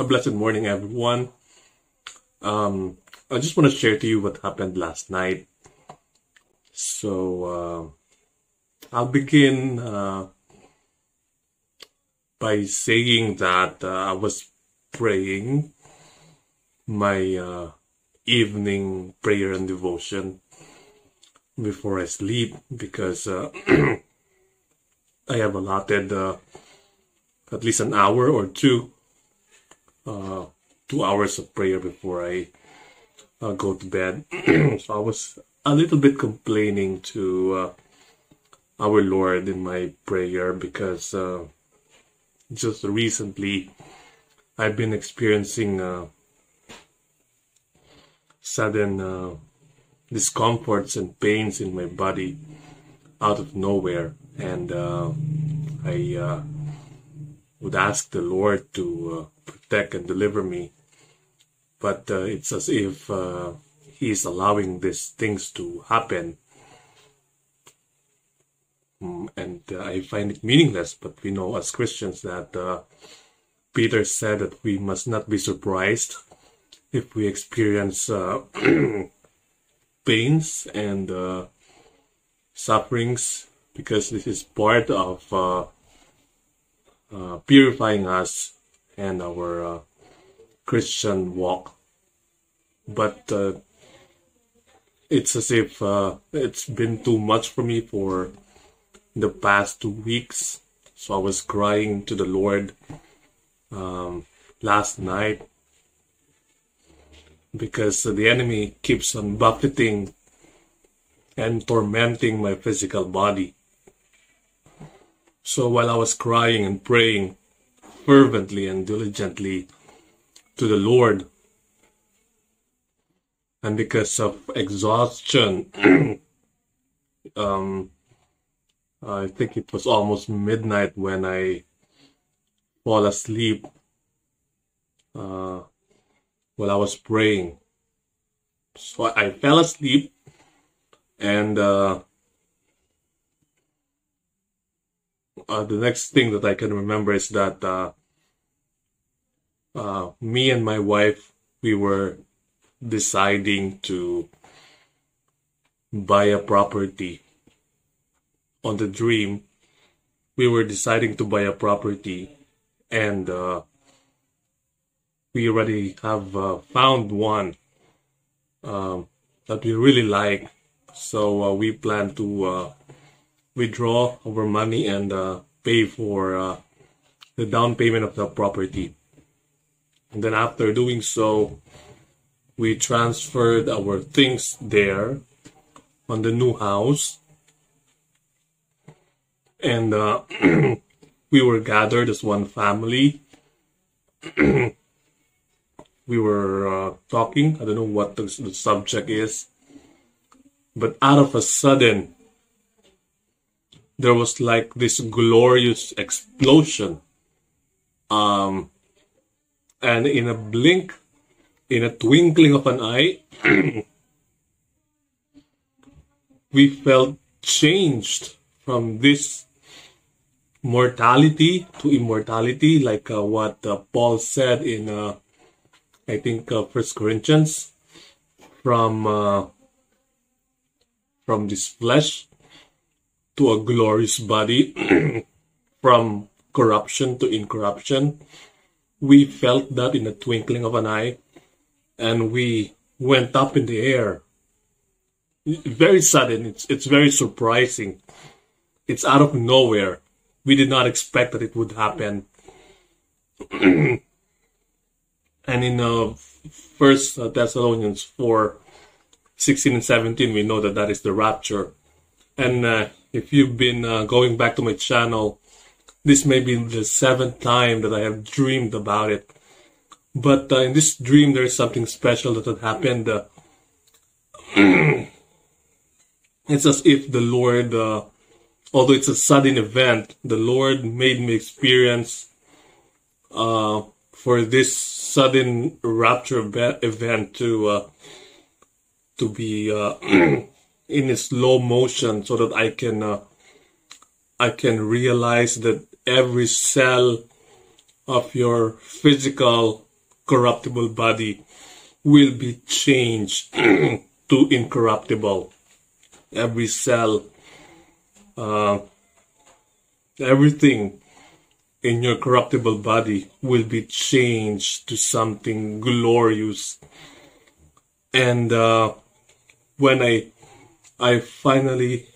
A blessed morning, everyone. Um, I just want to share to you what happened last night. So, uh, I'll begin uh, by saying that uh, I was praying my uh, evening prayer and devotion before I sleep because uh, I have allotted uh, at least an hour or two, uh, two hours of prayer before I uh, go to bed. so I was a little bit complaining to uh, our Lord in my prayer because uh, just recently I've been experiencing uh, sudden discomforts and pains in my body out of nowhere, and I would ask the Lord to uh, protect and deliver me. But uh, it's as if uh, He's allowing these things to happen. Mm, and uh, I find it meaningless, but we know as Christians that uh, Peter said that we must not be surprised if we experience uh, pains and sufferings because this is part of uh, purifying us and our uh, Christian walk. But uh, it's as if uh, it's been too much for me for the past two weeks. So I was crying to the Lord um, last night because the enemy keeps on buffeting and tormenting my physical body. So while I was crying and praying fervently and diligently to the Lord, and because of exhaustion, um, I think it was almost midnight when I fall asleep uh, while I was praying. So I fell asleep and uh, uh, the next thing that I can remember is that uh, uh, me and my wife, we were deciding to buy a property. On the dream, we were deciding to buy a property and uh, we already have uh, found one um, that we really like. So uh, we plan to withdraw our money and uh, pay for uh, the down payment of the property. And then after doing so, we transferred our things there on the new house. And uh, we were gathered as one family. we were uh, talking. I don't know what the, the subject is. But out of a sudden, there was like this glorious explosion. Um, and in a blink, in a twinkling of an eye, we felt changed from this mortality to immortality, like uh, what uh, Paul said in, uh, I think, uh, First Corinthians, from uh, from this flesh to a glorious body, from corruption to incorruption. We felt that in the twinkling of an eye, and we went up in the air. Very sudden. It's it's very surprising. It's out of nowhere we did not expect that it would happen. and in uh, First Thessalonians 4, 16 and 17, we know that that is the rapture. And uh, if you've been uh, going back to my channel, this may be the seventh time that I have dreamed about it. But uh, in this dream, there is something special that had happened. Uh, it's as if the Lord although it's a sudden event, the Lord made me experience uh, for this sudden rapture event to uh, to be uh, in slow motion, so that I can uh, I can realize that every cell of your physical corruptible body will be changed to incorruptible. Every cell, uh, everything in your corruptible body will be changed to something glorious. And uh, when I, I finally,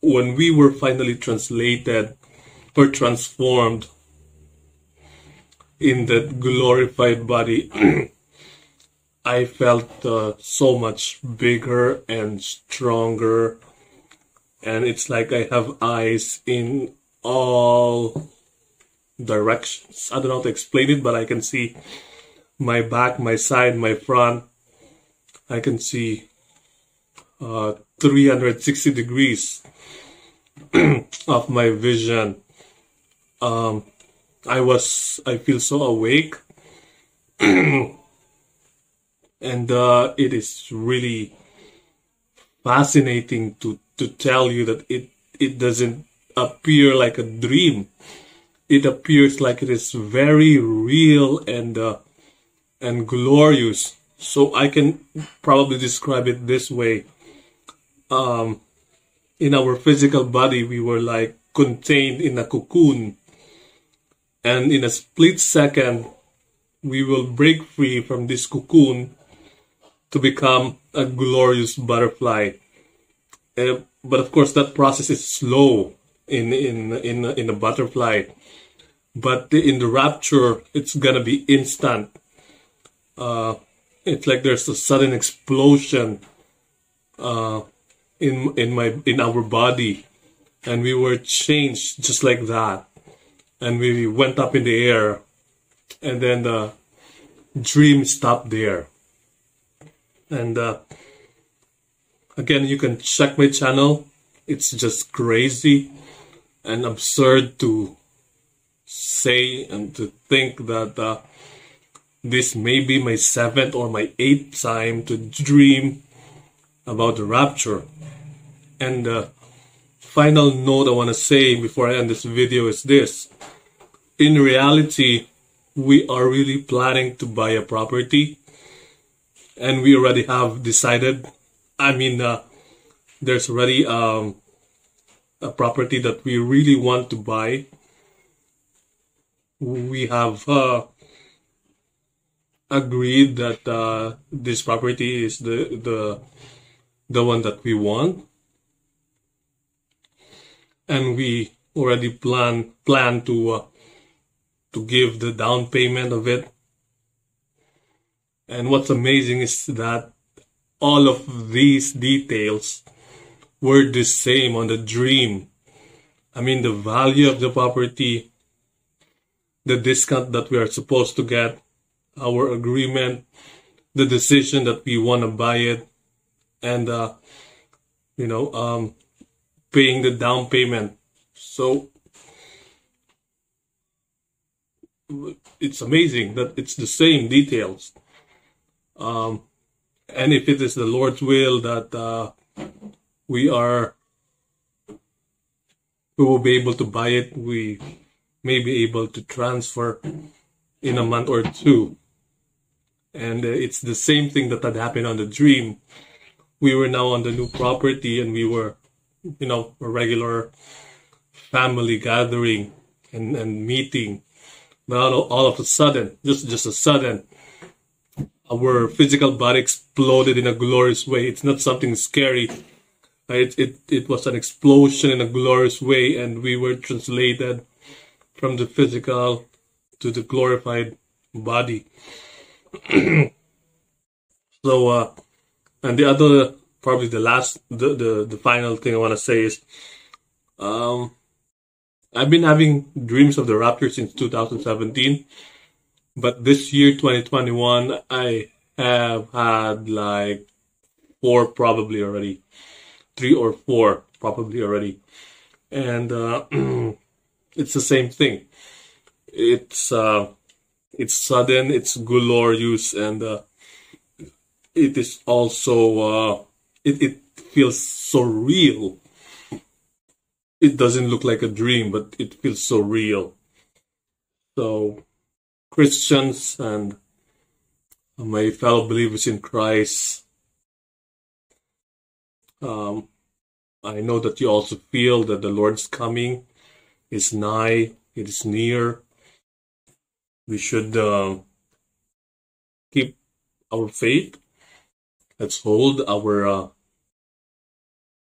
when we were finally translated or transformed in that glorified body, I felt uh, so much bigger and stronger. And it's like I have eyes in all directions. I don't know how to explain it, but I can see my back, my side, my front. I can see uh, 360 degrees of my vision. Um, I was, I feel so awake. and uh, it is really fascinating to, to tell you that it, it doesn't appear like a dream it appears like it is very real and uh, and glorious. So I can probably describe it this way. Um, in our physical body, we were like contained in a cocoon, and in a split second, we will break free from this cocoon to become a glorious butterfly. Uh, but of course, that process is slow in in in in a butterfly. But in the rapture it's gonna be instant. Uh, it's like there's a sudden explosion uh, in in my in our body. And we were changed just like that. And we went up in the air. And then the dream stopped there. And uh, again you can check my channel. It's just crazy and absurd to say and to think that uh, this may be my seventh or my eighth time to dream about the rapture. And the uh, final note I want to say before I end this video is this. In reality, we are really planning to buy a property and we already have decided. I mean, uh, there's already um, a property that we really want to buy we have uh, agreed that uh, this property is the the the one that we want and we already plan plan to uh, to give the down payment of it. And what's amazing is that all of these details were the same on the dream. I mean the value of the property the discount that we are supposed to get, our agreement, the decision that we want to buy it, and uh, you know, um, paying the down payment. So it's amazing that it's the same details. Um, and if it is the Lord's will that uh, we are, we will be able to buy it, we may be able to transfer in a month or two. And uh, it's the same thing that had happened on the dream. We were now on the new property and we were, you know, a regular family gathering and, and meeting. But all, of a sudden, just, just a sudden, our physical body exploded in a glorious way. It's not something scary. It, it, it was an explosion in a glorious way and we were translated from the physical to the glorified body. so, uh, and the other, probably the last, the, the, the final thing I want to say is, um, I've been having dreams of the rapture since 2017, but this year, 2021, I have had like four probably already, three or four probably already. And, uh, it's the same thing. It's uh, it's sudden, it's glorious, and uh, it is also uh, it it feels so real. It doesn't look like a dream, but it feels so real. So Christians and my fellow believers in Christ. Um, I know that you also feel that the Lord's coming is nigh, it is near. We should uh, keep our faith. Let's hold our uh,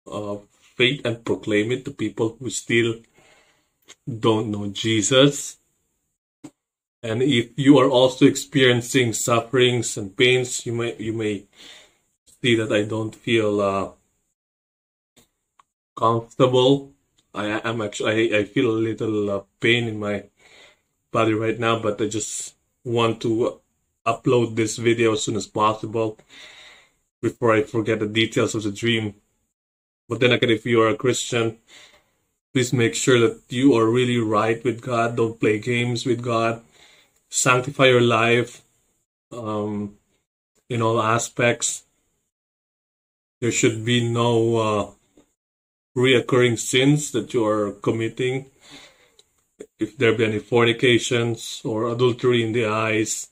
uh, faith and proclaim it to people who still don't know Jesus. And if you are also experiencing sufferings and pains, you may you may see that I don't feel uh, comfortable. I am actually I, I feel a little uh, pain in my body right now, but I just want to upload this video as soon as possible before I forget the details of the dream. But then again, if you are a Christian, please make sure that you are really right with God. Don't play games with God sanctify your life um, in all aspects. There should be no uh, reoccurring sins that you are committing. If there be any fornications or adultery in the eyes,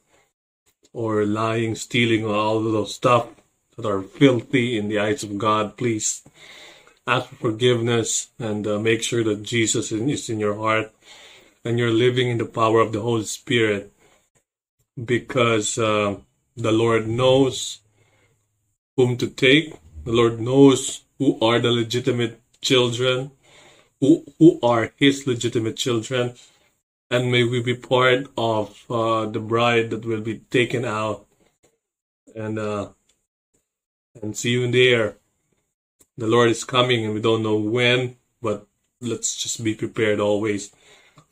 or lying, stealing, all of those stuff that are filthy in the eyes of God, please ask for forgiveness and uh, make sure that Jesus is in your heart and you're living in the power of the Holy Spirit because uh, the Lord knows whom to take. The Lord knows who are the legitimate children, who, who are His legitimate children, and may we be part of uh, the bride that will be taken out. And uh, and see you in the air. The Lord is coming, and we don't know when, but let's just be prepared always.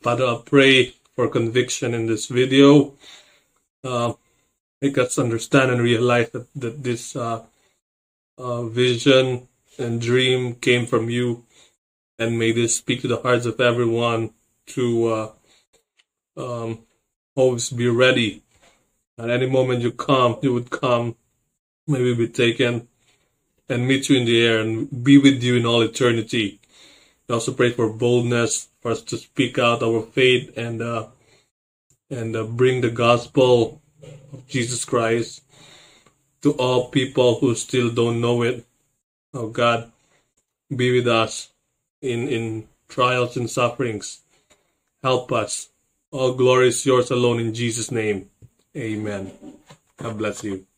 Father, I pray for conviction in this video. Uh, make us understand and realize that, that this uh, uh, vision and dream came from you. And may this speak to the hearts of everyone to uh, um, always be ready. At any moment you come, you would come, may we be taken and meet you in the air and be with you in all eternity. We also pray for boldness for us to speak out our faith and uh, and uh, bring the gospel of Jesus Christ to all people who still don't know it. Oh God, be with us in in trials and sufferings. Help us. All glory is yours alone in Jesus' name. Amen. God bless you.